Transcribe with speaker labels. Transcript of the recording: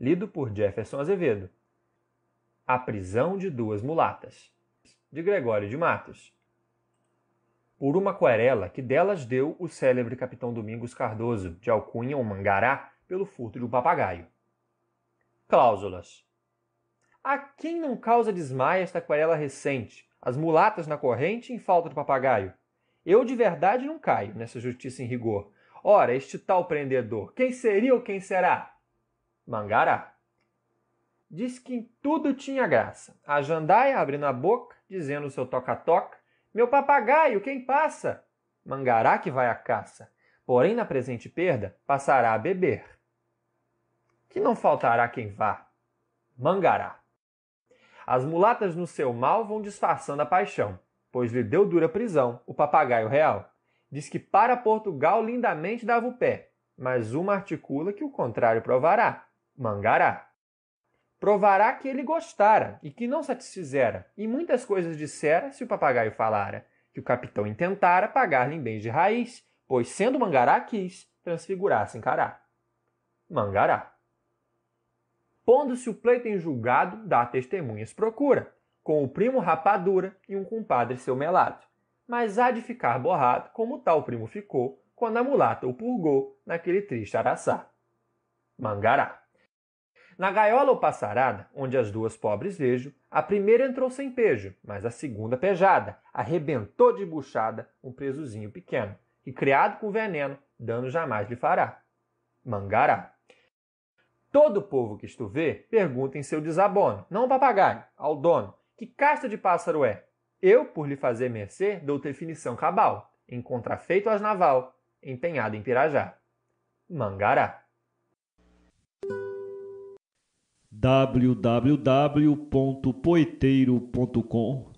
Speaker 1: lido por Jefferson Azevedo. A prisão de duas mulatas, de Gregório de Matos. Por uma querela que delas deu o célebre capitão Domingos Cardoso, de alcunha ou Mangará, pelo furto de um papagaio. Cláusulas. A quem não causa desmaio esta querela recente? As mulatas na corrente em falta do papagaio? Eu de verdade não caio nessa justiça em rigor. Ora, este tal prendedor, quem seria ou quem será? Mangará. Diz que em tudo tinha graça. A jandaia abrindo a boca, dizendo o seu toca-toca: Meu papagaio, quem passa? Mangará que vai à caça. Porém, na presente perda, passará a beber. Que não faltará quem vá. Mangará. As mulatas no seu mal vão disfarçando a paixão, pois lhe deu dura prisão o papagaio real. Diz que para Portugal lindamente dava o pé, mas uma articula que o contrário provará. Mangará. Provará que ele gostara e que não satisfizera, e muitas coisas dissera se o papagaio falara, que o capitão intentara pagar-lhe em bens de raiz, pois sendo Mangará quis transfigurar-se em Cará. Mangará. Pondo-se o pleito em julgado, dá testemunhas procura, com o primo rapadura e um compadre seu melado. Mas há de ficar borrado como tal primo ficou, quando a mulata o purgou naquele triste araçá. Mangará. Na gaiola ou passarada, onde as duas pobres vejo, a primeira entrou sem pejo, mas a segunda pejada, arrebentou de buchada um presozinho pequeno, e criado com veneno, dano jamais lhe fará. Mangará. Todo povo que isto vê, pergunta em seu desabono, não ao papagaio, ao dono, que casta de pássaro é? Eu, por lhe fazer mercê, dou definição cabal, em contrafeito às naval, empenhado em Pirajá. Mangará
Speaker 2: www.poeteiro.com